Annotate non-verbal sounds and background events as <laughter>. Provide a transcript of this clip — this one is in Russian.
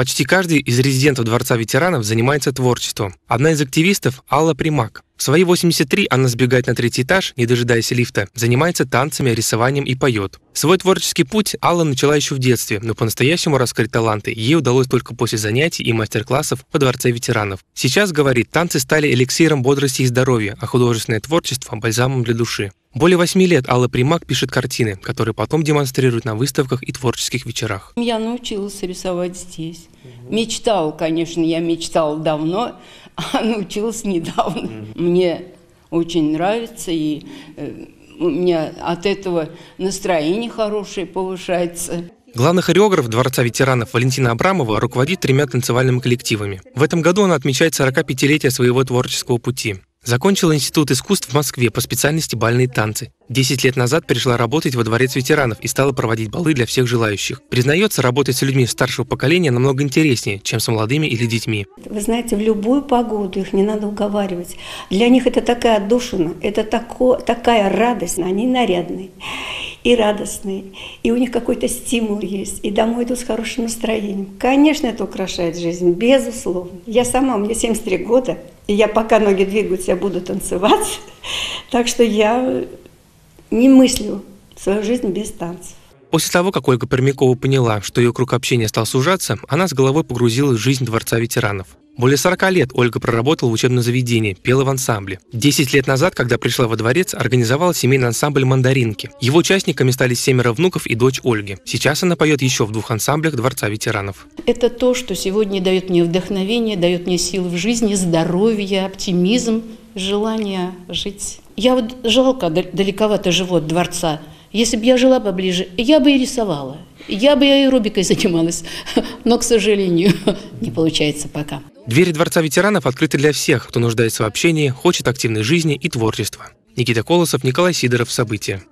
Почти каждый из резидентов Дворца ветеранов занимается творчеством. Одна из активистов – Алла Примак. В свои 83 она сбегает на третий этаж, не дожидаясь лифта, занимается танцами, рисованием и поет. Свой творческий путь Алла начала еще в детстве, но по-настоящему раскрыть таланты ей удалось только после занятий и мастер-классов во Дворце ветеранов. Сейчас, говорит, танцы стали эликсиром бодрости и здоровья, а художественное творчество – бальзамом для души. Более восьми лет Алла Примак пишет картины, которые потом демонстрирует на выставках и творческих вечерах. Я научилась рисовать здесь. Мечтал, конечно, я мечтал давно, <laughs> а научилась недавно. Мне очень нравится, и э, у меня от этого настроение хорошее повышается. Главный хореограф Дворца ветеранов Валентина Абрамова руководит тремя танцевальными коллективами. В этом году она отмечает 45-летие своего творческого пути. Закончила Институт искусств в Москве по специальности бальные танцы. Десять лет назад пришла работать во Дворец ветеранов и стала проводить балы для всех желающих. Признается, работать с людьми старшего поколения намного интереснее, чем с молодыми или детьми. Вы знаете, в любую погоду их не надо уговаривать. Для них это такая отдушина, это тако, такая радость, они нарядные и радостные, и у них какой-то стимул есть, и домой идут с хорошим настроением. Конечно, это украшает жизнь, безусловно. Я сама, мне 73 года, и я пока ноги двигаются, я буду танцевать. <laughs> Так что я не мыслю свою жизнь без танцев. После того, как Ольга Пермякова поняла, что ее круг общения стал сужаться, она с головой погрузилась в жизнь Дворца ветеранов. Более 40 лет Ольга проработала в учебном заведении, пела в ансамбле. Десять лет назад, когда пришла во дворец, организовала семейный ансамбль «Мандаринки». Его участниками стали семеро внуков и дочь Ольги. Сейчас она поет еще в двух ансамблях Дворца ветеранов. Это то, что сегодня дает мне вдохновение, дает мне силы в жизни, здоровье, оптимизм, желание жить. Я вот жалко, далековато живу от дворца. Если бы я жила поближе, я бы и рисовала. Я бы и аэробикой <laughs> занималась. Но, к сожалению, <laughs> не получается пока. Двери Дворца ветеранов открыты для всех, кто нуждается в общении, хочет активной жизни и творчества. Никита Колосов, Николай Сидоров. События.